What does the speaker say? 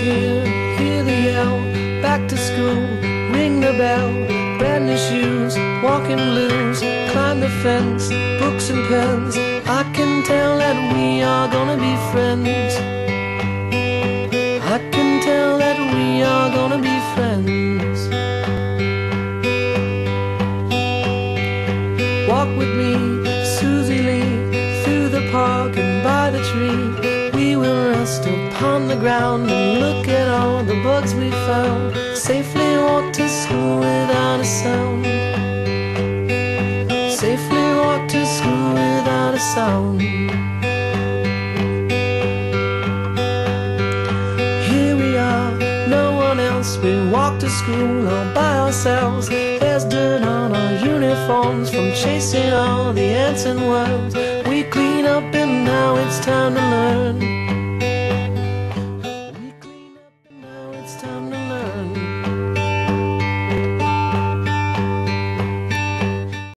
here, hear the yell. Back to school, ring the bell. Brand new shoes, walking blues. Climb the fence, books and pens. I can tell that we are gonna be friends. I can tell that we are gonna be friends. Walk with me, Suzy Lee, through the park and by the tree. We will rest upon the ground and look at all the bugs we found. Safely walk to school without a sound. Safely walk to school without a sound. Here we are, no one else. We walk to school all by ourselves. There's dirt on our uniforms from chasing all the ants and worms. We clean up and now it's time to learn. to me.